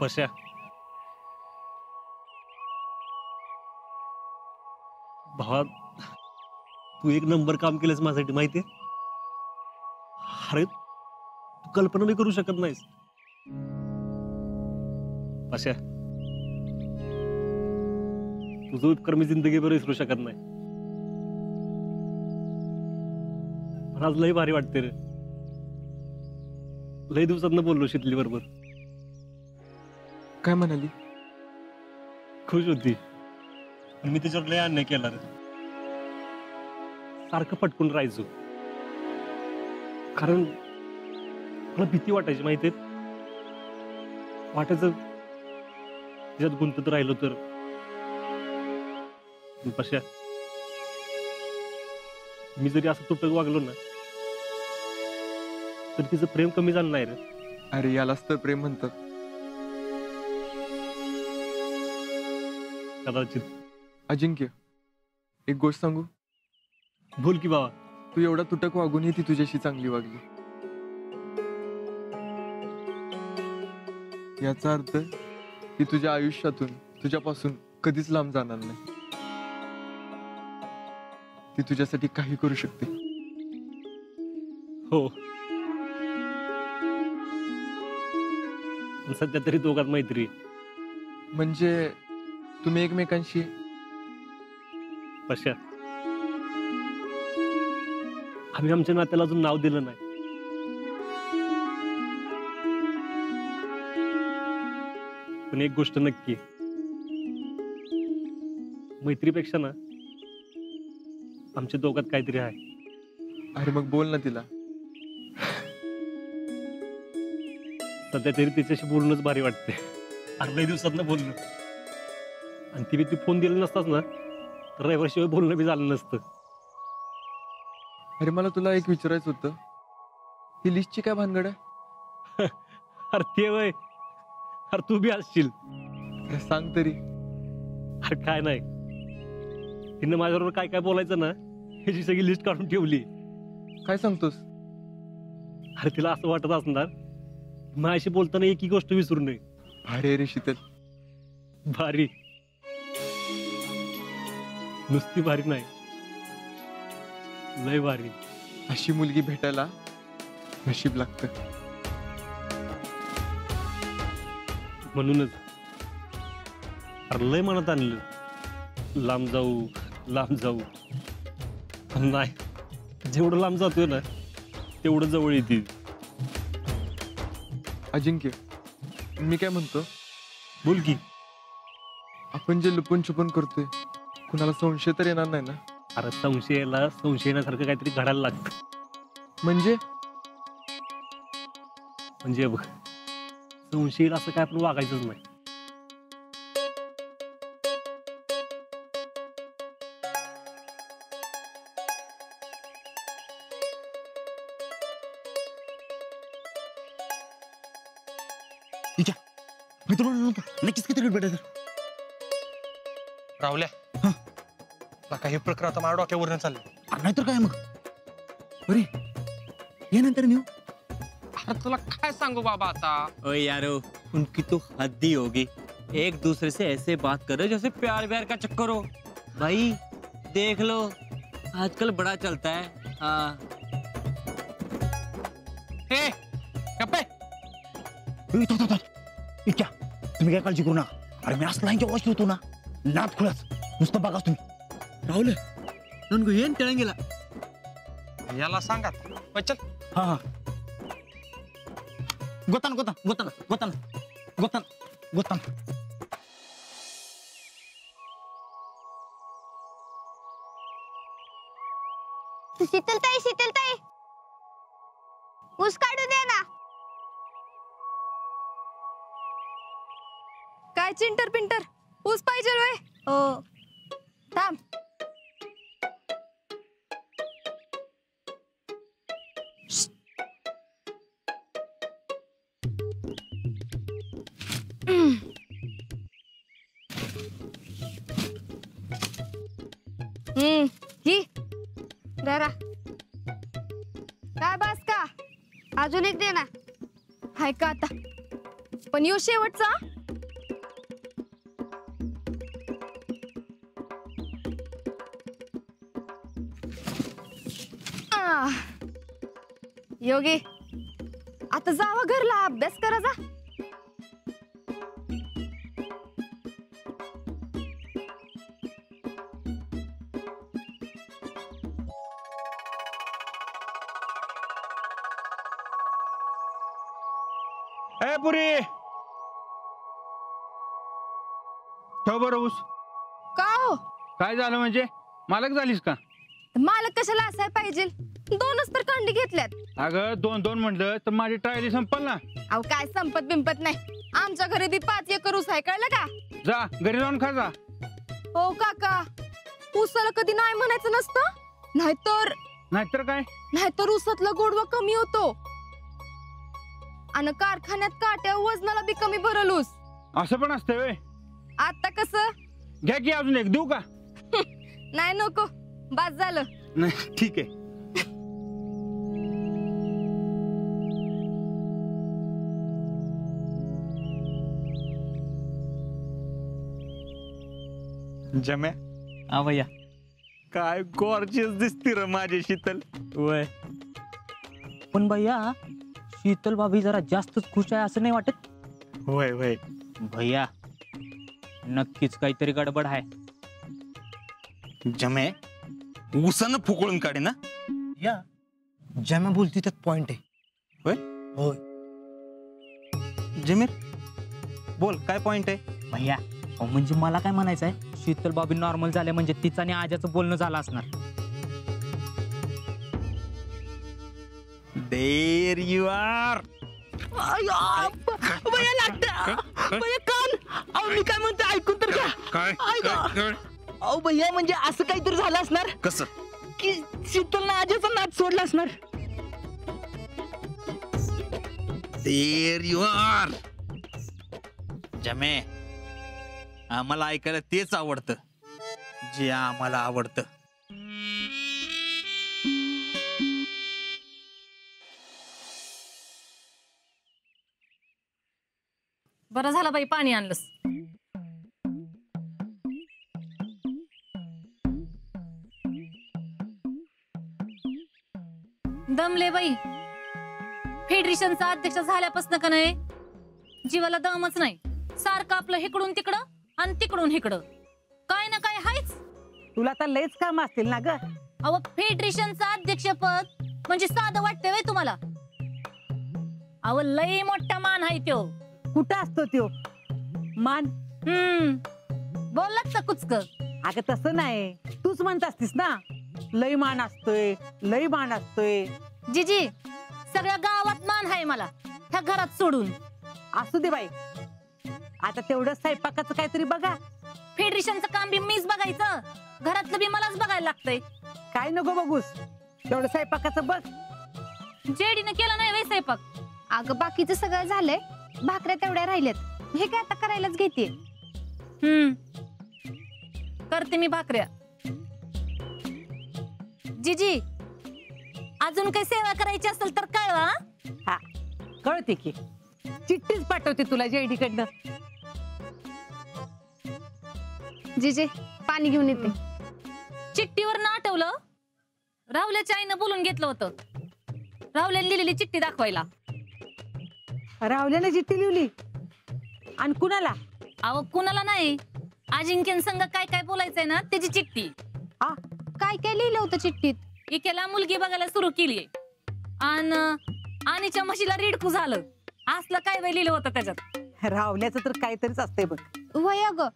पशा भावा तू एक नंबर काम केलंस माझ्यासाठी माहितीये? अरे तू कल्पना मी करू शकत नाहीस. अशा तुझं उपकर मी जिंदगीभर विसरू शकत नाही. पण आज लय भारी वाटते रे. लय दिवसात बोललो शितली बरोबर काय म्हणाली? खुश होती. मी त्याच्यावर लय अन्याय केला रे. सारखं पटकून राहायचो. कारण मला भीती वाटायची माहितीये. वाटायचं त्याच्यात गुंतत राहिलो तर. पश्या मी जरी असं तुटक वागलो ना तर तिचं प्रेम कमी झालं नाही रे. अरे यालाच तर प्रेम म्हणतात. कदाचित. अजिंक्य एक गोष्ट सांगू? बोल की बाबा. तू एवढा तुटक वागूनही ती तुझ्याशी चांगली वागली. याचा अर्थ ती तुझ्या आयुष्यातून तुझ्यापासून कधीच लांब जाणार नाही. ती तुझ्यासाठी काही करू शकते. हो. सध्या तरी दोघात मैत्री. म्हणजे तुम्ही एकमेकांशी पश्या आम्ही आमच्या नात्याला अजून नाव दिलं नाही. पण एक गोष्ट नक्की. मैत्रीपेक्षा ना आमच्या दोघात काहीतरी आहे. अरे मग बोल ना तिला. सध्या तरी तिच्याशी बोलणंच भारी वाटते. अर्ध्या दिवसात बोललो. आणि ती ती फोन दिला नसताच ना तर रविवारशिवाय बोलणं बी झालं नसतं. अरे मला तुला एक विचारायचं होतं. ही लिस्टची काय भानगड आहे? अरे ते वय. अरे तू बी असशील. अरे सांग तरी. अरे काय नाही. तिनं माझ्याबरोबर काय काय बोलायचं ना ह्याची सगळी लिस्ट काढून ठेवली. काय सांगतोस? अरे तिला असं वाटत असणार माझ्याशी बोलताना एकही गोष्ट विसरू नये. अरे रे शीतल. भारी. नुसती भारी नाही. लय भारी. अशी मुलगी भेटायला नशीब लागतं. म्हणूनच. अरे लय मनात आणलं. लांब जाऊ लांब जाऊ. पण नाही. जेवढं लांब जातोय ना तेवढं जवळ येते अजिंक्य मी काय म्हणतो? बोल की. आपण जे लुपून छुपून करतोय कुणाला संशय तर येणार नाही ना? अरे संशयाला संशय येण्यासारखं काहीतरी घडायला लागतं. म्हणजे? म्हणजे बघ संशय येईल असं काय आपण वागायचंच नाही. मी तुला नक्कीच किती भेटायचं? राहुल्या हा. तुला काही प्रकार आता माझ्या डोक्यावरून चालले नाहीतर काय मग? अरे ये नंतर नेऊ. अरे तुला काय सांगू बाबा आता? ओ यारो उनकी तो हद्दी होगी। एक दूसरे से ऐसे बात करो जैसे प्यार व्यार का चक्कर हो। भाई देख लो आजकल बड़ा चलता है। हाँ। हे गप्पे। ए, थांब, थांब, थांब. इतक्या तुम्ही काय काळजी करू नका. अरे मी असला यांच्या वॉच होतो ना. नात खुळाच नुसतं बघा तुम्ही. राहुल ननको ಏನ್ ತಿಳಂಗಿಲ್ಲ याला सांगा होय, चल हा हा ಗೊತ್ತಾನ ಗೊತ್ತಾನ ಗೊತ್ತಾನ ಗೊತ್ತಾನ ಗೊತ್ತಾನ ಗೊತ್ತಾನ शीतलताई शीतलताई ऊस काढू दे ना काय चिंटर पिंटर ऊस पाहिजे वय हो थांब पण यो शेवटचा? योगी आता जावा घरला अभ्यास करा जा. बरं ऊस. का हो? काय झालं म्हणजे? मालक झालीस का? मालक कशाला असाय पाहिजे? दोनच तर कांडी घेतल्यात. अगं दोन दोन म्हटलं तर माझी ट्रायली संपल ना. अहो काय संपत बिंपत नाही. आमच्या घरी बी पाच एकर ऊस आहे कळलं का? जा घरी जाऊन खा जा. हो काका. ऊसाला कधी नाही म्हणायचं नसतं? नाहीतर नाहीतर काय? नाहीतर ऊसातला गोडवा कमी होतो. आणि कारखान्यात काट्या वजनाला बी कमी भरल ऊस. असं पण असतंय व्हय आता कसं? घ्या की अजून एक देऊ का? नाही नको बास झालं. नाही ठीक आहे. जम्या? हा भैया. काय गॉर्जियस दिसती र माझी शीतल. वय. पण भैया शीतल भाभी जरा जास्तच खुश आहे असं नाही वाटत? होय होय. भैया नक्कीच काहीतरी गडबड आहे. जमे ऊसानं फुकळून काढे ना. या. ज्याम्या बोलती त्यात पॉइंट आहे. होय? होय. जमीर बोल काय पॉइंट आहे? भैया अहो, म्हणजे मला काय म्हणायचं आहे? शीतल बाबी नॉर्मल झाले म्हणजे तिचं आणि आजाचं बोलणं झालं असणार. देर यू आर मी काय म्हणतो ऐकून तर घ्या. काय? काय? अहो भैया म्हणजे असं काहीतरी झालं असणार? कसं? की शीतलनं आजीचा नाच सोडला असणार. देर यू आर जमे आम्हाला ऐकायला तेच आवडतं. जे आम्हाला आवडतं. बरं झालं बाई पाणी आणलंस. दमले बाई. फेडरेशनचा अध्यक्ष झाल्यापासून का नाही? जीवाला दमच नाही. सारखं आपलं हिकडून तिकडं आणि तिकडून हिकडं. काय ना काय हायच. तुला तर लयच काम असतील ना ग. अव फेडरेशनचं अध्यक्षपद म्हणजे साधं वाटतंय व्हय तुम्हाला. अव लय मोठा मान आहे त्यो. कुठं असतो त्यो? मान. हम्म. बोललात का कुचक? अगं तसं नाही. तूच म्हणत असतीस ना? लय मान असतोय लय मान असतोय. जीजी सगळ्या गावात मान आहे मला. ह्या घरात सोडून. असू दे बाई. आता तेवढं स्वयंपाकाचं काहीतरी बघा. फेडरेशनचं काम बी मीच बघायचं. घरातलं बी मलाच बघायला लागतंय. काय नको बघूस. तेवढं स्वयंपाकाचं बघ. जेडीनं केलं नाही वय स्वयंपाक? अगं बाकीचं सगळं झालंय. भाकऱ्या तेवढ्या राहिल्यात. हे काय आता करायलाच घेते हम्म. करते मी भाकऱ्या. जीजी अजून काही सेवा करायची असेल तर कळवा हं? कळते की. चिठ्ठीच पाठवते तुला जेडी कडनं जिजे पाणी घेऊन येते. चिठ्ठीवर ना आठवलं? राहुल्याच्या आईनं बोलून घेतलं होतं. राहुल्याने लिहिलेली चिठ्ठी दाखवायला. राहुल्याने चिठ्ठी लिहिली. आणि कुणाला? अहो कुणाला नाही. अजिंक्यन संघ काय काय बोलायचंय ना त्याची चिठ्ठी. काय काय लिहिलं होतं चिठ्ठीत? इकेला मुलगी बघायला सुरू केली. आणि आणीच्या म्हशीला रिडकू झालं. असलं काय बाई लिहिलं होतं त्याच्यात? राहुल्याचं तर काहीतरीच असतंय बघ. वय अगं.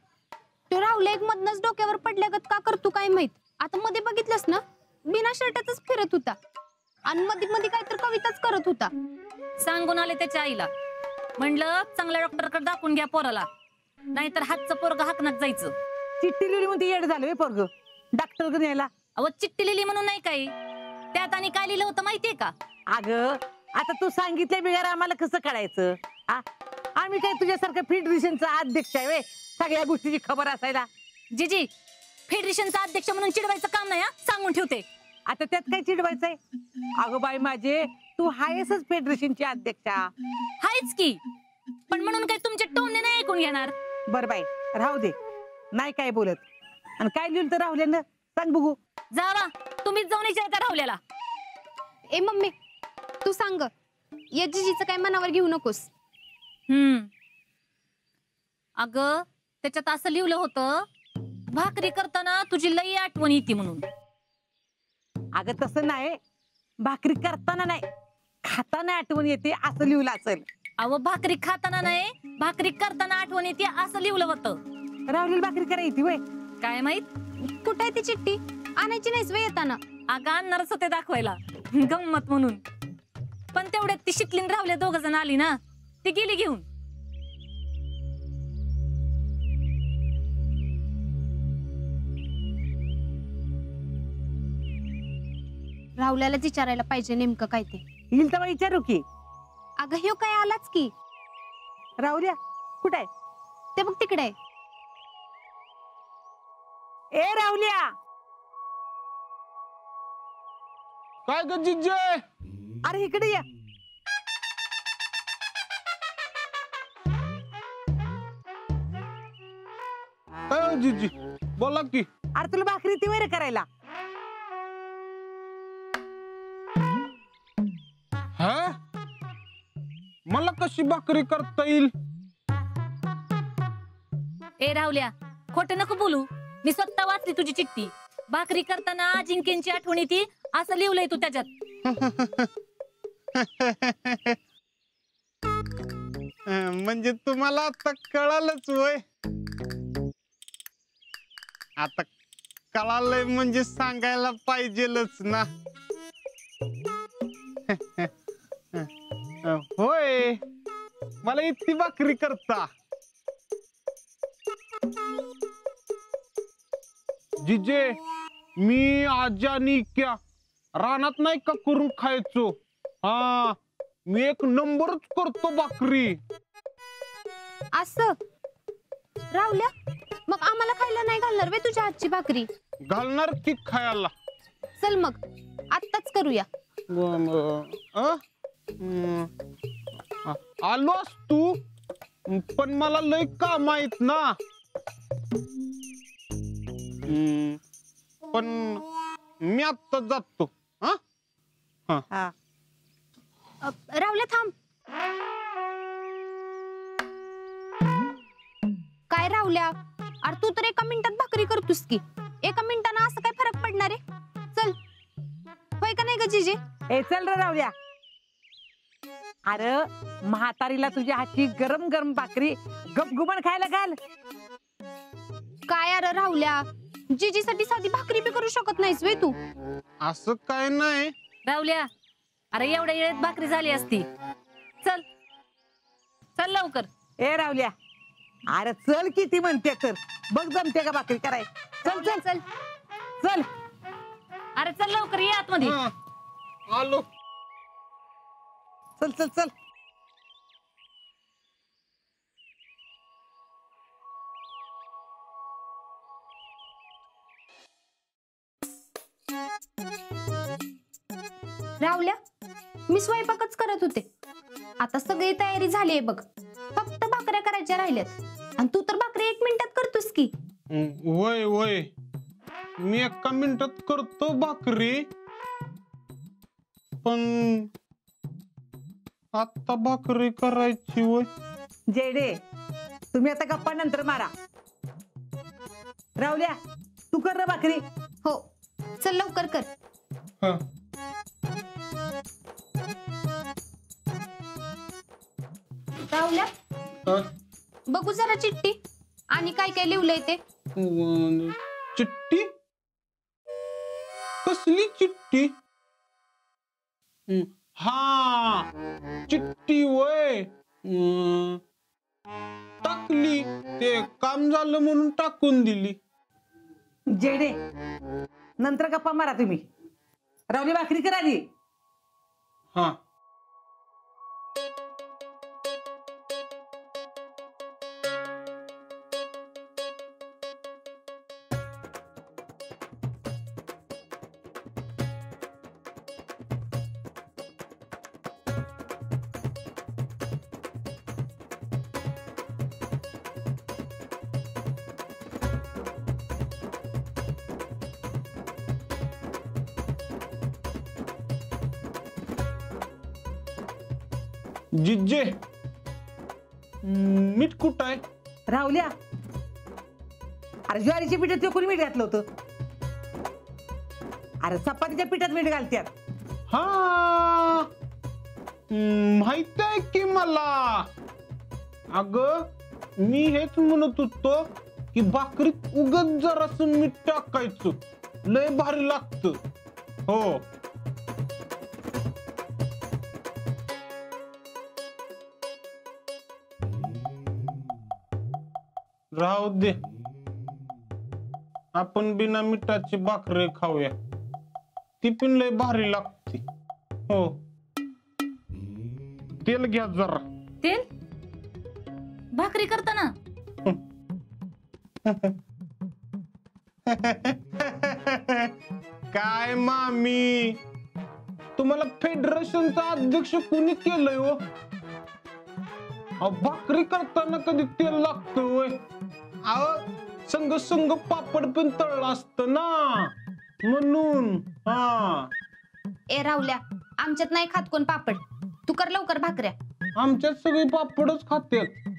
तो राहुल एक मधनच डोक्यावर पडल्यागत का करतो काय माहीत? आता मध्ये बघितलंस ना? बिना शर्टातच फिरत होता. आणि मध्ये मध्ये काहीतरी कविताच करत होता. सांगून आले त्याच्या आईला. म्हणलं चांगल्या डॉक्टरकडे दाखवून घ्या पोराला. नाहीतर हातचं पोरग हाकनात जायचं. चिठ्ठी लिहिली म्हणते येड झालं पोरग. डॉक्टरकडे अहो चिठ्ठी लिहिली म्हणून नाही काही. त्यात आणि काय लिहिलं होतं माहितीये का? अग आता तू सांगितल्या बिगार आम्हाला कसं कळायचं? आ? आम्ही काय तुझ्यासारखं फेडरेशनचा अध्यक्ष आहे वे सगळ्या गोष्टीची खबर असायला. जीजी फेडरेशनचा अध्यक्ष म्हणून चिडवायचं काम नाही हा? सांगून ठेवते. आता त्यात काय चिडवायचंय? अगं बाई माझे तू हायसच फेडरेशनची अध्यक्षा. हायच की. पण म्हणून काय तुमचे टोमणे नाही ऐकून घेणार? बर बाई राहू दे. नाही काय बोलत. आणि काय लिहिलं तर राहुल्या ना? सांग बघू. जावा तुम्हीच जाऊन विचार का राहुल्याला. ए मम्मी तू सांग. या जिजीचं काय मनावर घेऊ नकोस. हम्म. अग त्याच्यात असं लिहिलं होतं भाकरी करताना तुझी लई आठवण येते म्हणून. अगं तसं नाही. भाकरी करताना नाही. खाताना आठवण येते असं लिहिलं असेल. अव भाकरी खाताना नाही भाकरी करताना आठवण येते असं लिहिलं होतं. राहुल भाकरी करायची वय काय माहीत? कुठे आहे ती चिठ्ठी? आणायची नाहीस वे येताना. अगं आणणारच होते दाखवायला. गंमत म्हणून. पण तेवढ्यात ती शिकलीन रावले दोघ जण आली ना. ती गेली घेऊन. राहुल्याला विचारायला पाहिजे नेमकं काय ते. येईल तेव्हा विचारू की? अगं ह्यो काय आलाच की? राहुल्या कुठे आहे? ते बघ तिकडे. आहे. ए राहुल्या! काय ग जिज्जे? अरे इकडे या. काय हो जिज्जी बोला की. अरे तुला भाकरी ती वैर करायला. हा? मला कशी भाकरी करता येईल? ए रावल्या खोटं नको बोलू. मी स्वतः वाचली तुझी चिठ्ठी. भाकरी करताना अजिंक्यांची आठवण येते असं लिहिलंय तू त्याच्यात. म्हणजे तुम्हाला आता कळालंच वय. आता कळालंय म्हणजे सांगायला पाहिजेलच ना. होय. मला इतकी भाकरी करता. जिजे मी आजी आणि क्या रानात नाही का करून खायचो? हा मी एक नंबरच करतो भाकरी. असं? राहुल्या मग आम्हाला खायला नाही घालणार वे तुझ्या हातची भाकरी? घालणार की खायला? चल मग आत्ताच करूया. अ? आलोस तू? पण मला लय काम आहेत ना. पण मी आत्ता जातो. हा? हा. अ, राहुल्या थांब. काय राहुल्या अरे तू तर एका मिनिटात भाकरी करतोस की. एका मिनिटानं असं काय फरक पडणार आहे? चल. होय का नाही ग जिजे? ए चल रे राहुल्या अरे म्हातारीला तुझ्या हातची गरम गरम भाकरी गपगुमन खायला घाल. काय अरे राहुल्या? जिजीसाठी साधी भाकरी बी करू शकत नाहीस वे तू? असं काय नाही. रावल्या अरे एवढ्या वेळेत भाकरी झाली असती. चल. चल लवकर. ए राहुल्या. अरे चल किती म्हणते तर बघ जमते का भाकरी कराय चल चल. चल. चल. अरे चल लवकर ये आतमध्ये. आलो. चल चल चल. राहुल्या मी स्वयंपाकच करत होते. आता सगळी तयारी झाली आहे बघ. फक्त भाकऱ्या करायच्या राहिल्यात. आणि तू तर भाकरी एक मिनिटात करतोस की. वय वय. मी एका मिनिटात करतो भाकरी. पण आता भाकरी करायची वय जेडे तुम्ही आता गप्पा नंतर मारा. राहुल्या तू कर रे भाकरी. हो चल लवकर कर. हा. राहुल्या हा. बघू जरा चिठ्ठी. आणि काय काय लिहिलंय ते. वन- चिठ्ठी? कसली चिठ्ठी? हम्म, हा. चिठ्ठी वय. टाकली. ते काम झालं म्हणून टाकून दिली. जेडे नंतर गप्पा मारा तुम्ही. राहुली भाकरी करा हा. जिज्जे. मीठ कुठं आहे? राहुल्या. अरे ज्वारीच्या पिठात ते कोणी मीठ घातलं होतं? अरे चपातीच्या पिठात मीठ घालत्यात. हा. माहीत आहे की मला? अग मी हेच म्हणत होतो की भाकरीत उगत जरास मीठ टाकायचं. लय भारी लागत. हो. राहू दे. आपण बिना मिठाची भाकरी खाऊया. ती पण लय भारी लागते. हो. तेल घ्या जरा. तेल? भाकरी करताना? काय मामी? तुम्हाला फेडरेशनचा अध्यक्ष कुणी केलंय हो? अहो, भाकरी करताना कधी तेल लागतं होय? अहो संग संग पापड पण तळलं असतं ना. म्हणून हा. ए राहुल्या आमच्यात नाही खात कोण पापड? तू कर लवकर भाकऱ्या. आमच्यात सगळे पापडच खात्यात.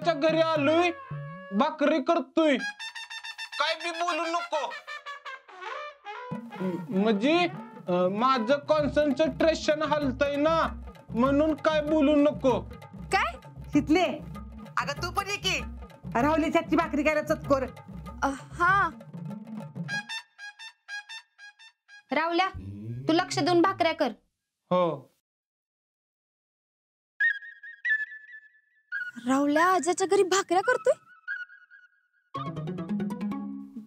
मी आज्याच्या घरी आलोय भाकरी करतोय. काय बी बोलू नको. म्हणजे माझं कॉन्सन्ट्रेशन हलतय ना म्हणून काय बोलू नको. काय? शितले. अगं तू पण ये की. राहुलीच्या हातची भाकरी करायला चतकोर हा. राहुल्या तू लक्ष देऊन भाकऱ्या कर. हो. राहुल्या आजाच्या घरी भाकऱ्या करतोय?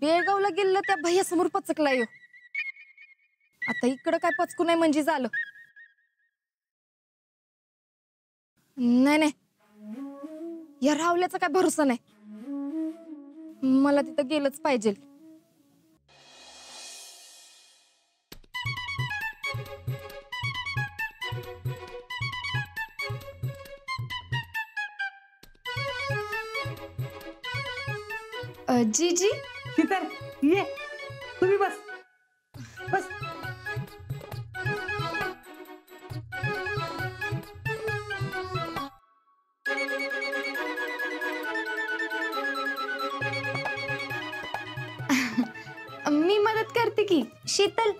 बेळगावला गेलेलं त्या भैयासमोर पचकला यो हो. आता इकडं काय पचकू नाही म्हणजे झालं. नाही नाही. या राहुल्याचा काय भरोसा नाही. मला तिथं गेलंच पाहिजे. जी जी शीतल ये. तुम्ही बस. बस. मी मदत करते की. शीतल.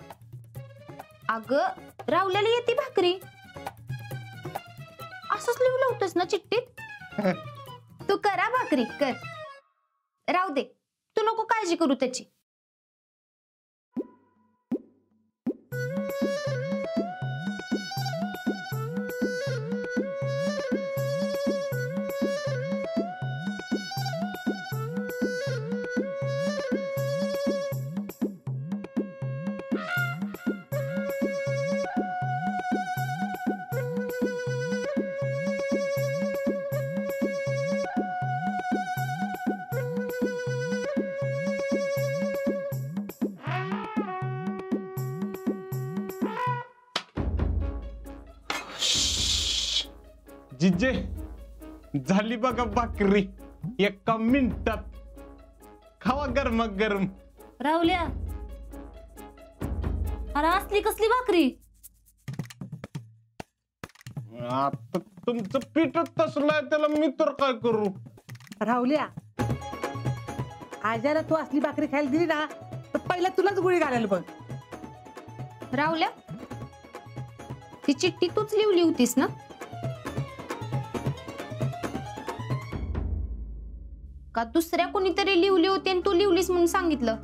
अग राहुल्याला येते भाकरी. असंच लिहिलं होतंस ना चिठ्ठीत? तू करा भाकरी कर. राहू दे. नको काळजी करू त्याची. जिजे झाली बघा भाकरी. एका मिनिटात. खावा गरम गरम राहुल्या. अरे असली कसली भाकरी? आता तुमचं पीठच तसलं आहे त्याला मी तर काय करू? राहुल्या आजाला तू असली भाकरी खायला दिली ना तर पहिला तुलाच गोळी घालायला बघ. राहुल्या ती चिठ्ठी तूच लिहिली होतीस ना? का दुसऱ्या कोणीतरी लिहिली होती आणि तू लिहिलीस म्हणून सांगितलं?